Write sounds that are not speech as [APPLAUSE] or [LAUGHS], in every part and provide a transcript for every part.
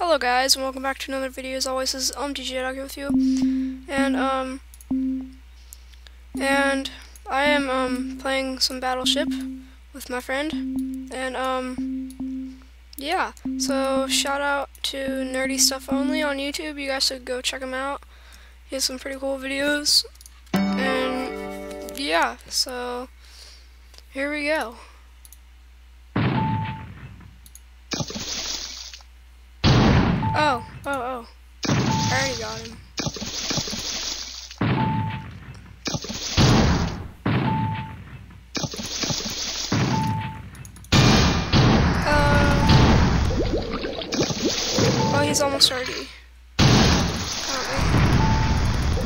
Hello guys, and welcome back to another video. As always, this is um DJ Dog with you, and um, and I am um playing some Battleship with my friend, and um, yeah. So shout out to Nerdy Stuff Only on YouTube. You guys should go check him out. He has some pretty cool videos, and yeah. So here we go. Oh, he's almost ready.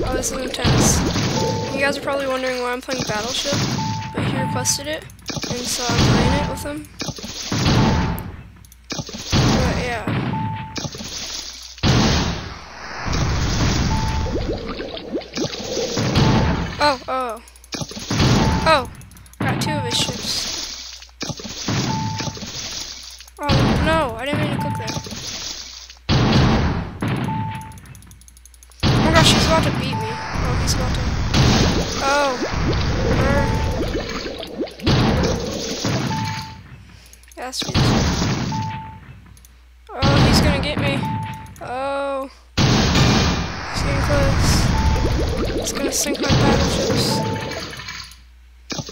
Oh, this is intense. You guys are probably wondering why I'm playing Battleship, but he requested it, and so I'm playing it with him. But yeah. Oh, oh. Oh, got two of his ships. Oh, no, I didn't mean to cook that. About to beat me. Oh, he's about to... Oh. Yes, Oh, he's gonna get me. Oh. He's getting close. It's gonna sink my battleships.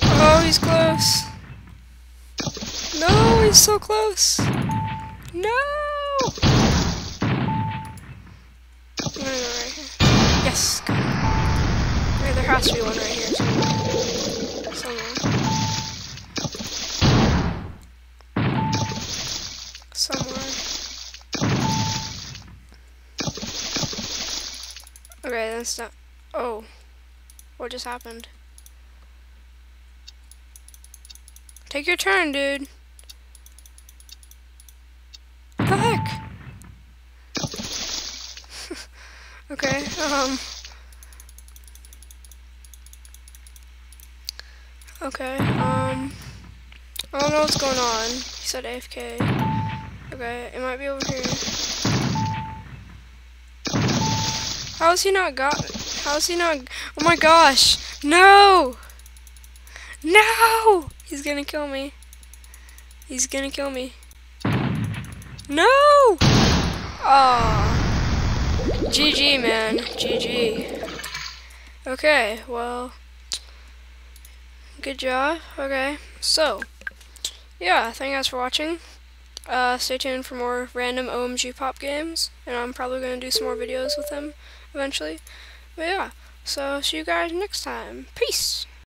Oh, he's close. No, he's so close. No! Has to be one right here somewhere. Somewhere. Somewhere. Okay, that's not. Oh. What just happened? Take your turn, dude. The heck? [LAUGHS] okay, um. Okay, um. I don't know what's going on. He said AFK. Okay, it might be over here. How is he not got? How's he not? Oh my gosh! No! No! He's gonna kill me. He's gonna kill me. No! Oh. GG, man. GG. Okay, well. Good job. Okay, so. Yeah, thank you guys for watching. Uh, stay tuned for more random OMGPOP games. And I'm probably going to do some more videos with them eventually. But yeah, so see you guys next time. Peace!